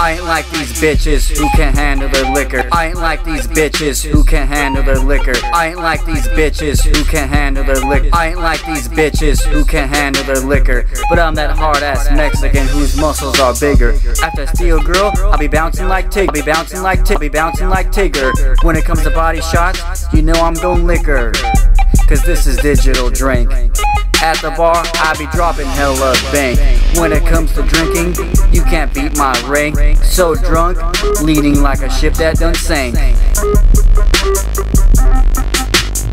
I ain't like these bitches who can't handle their liquor. I ain't like these bitches who can't handle their liquor. I ain't like these bitches who can't handle their liquor. I ain't like these bitches who can't handle their liquor. But I'm that hard ass Mexican whose muscles are bigger. After I steal girl, I'll be bouncing like Tig. Be bouncing like Tig. Be bouncing like Tigger. When it comes to body shots, you know I'm going liquor. Cause this is digital drank. At the bar, I be dropping hella bang. When it comes to drinking, you can't beat my rank. So drunk, leading like a ship that done sank.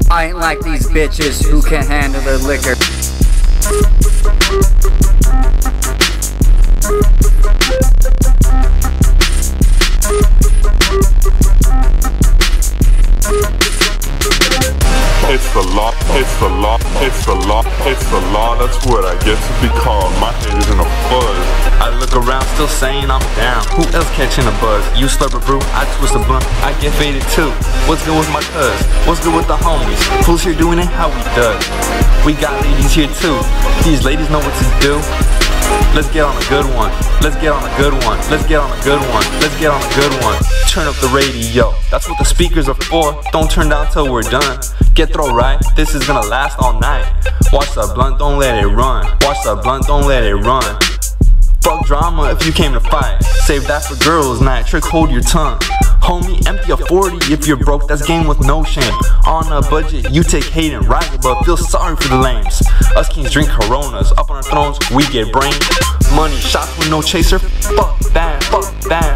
I ain't like these bitches who can't handle the liquor. It's the law, it's the law, it's the law, that's what I get to be called. My head is in a fuzz. I look around, still saying I'm down. Who else catching a buzz? You slurp a brew, I twist a blunt, I get faded too. What's good with my cuz? What's good with the homies? Who's here doing it? How we does? We got ladies here too. These ladies know what to do. Let's get on a good one. Let's get on a good one. Let's get on a good one. Let's get on a good one. Turn up the radio. That's what the speakers are for. Don't turn down till we're done. Get throw right. This is gonna last all night. Watch the blunt, don't let it run. Watch the blunt, don't let it run. Fuck drama if you came to fight. Save that for girls night. Trick, hold your tongue. Homie, empty a 40 if you're broke, that's game with no shame. On a budget, you take hate and rise above, feel sorry for the lames. Us kings drink coronas, up on our thrones, we get brain. Money, shots with no chaser, fuck that, fuck that.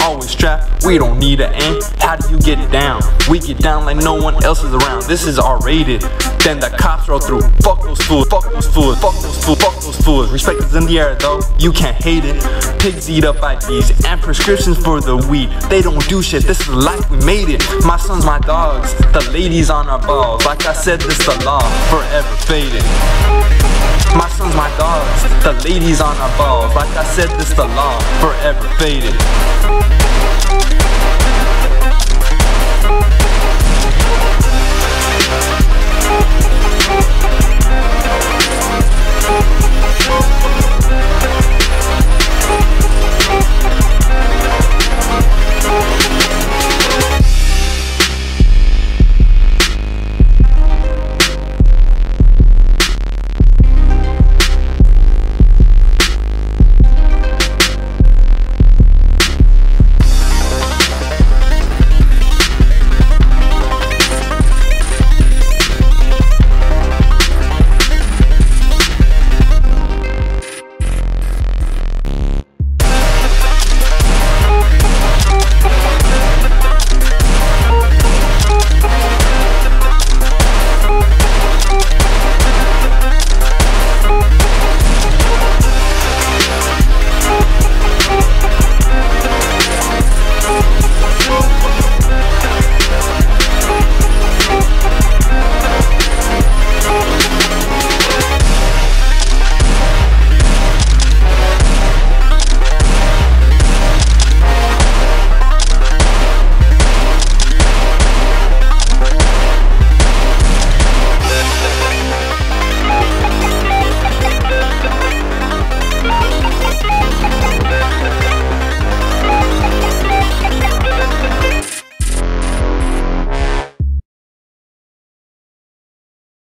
Always trap, we don't need an aim. How do you get it down? We get down like no one else is around, this is R rated. Then the cops roll through, fuck those fools, fuck those fools, fuck those fools, fuck those fools. Respect is in the air though, you can't hate it. Pigs eat up IDs and prescriptions for the weed. They don't do shit, this is life, we made it. My sons, my dogs, the ladies on our balls. Like I said, this the law, forever faded. My sons, my dogs, the ladies on our balls. Like I said, this the law, forever faded.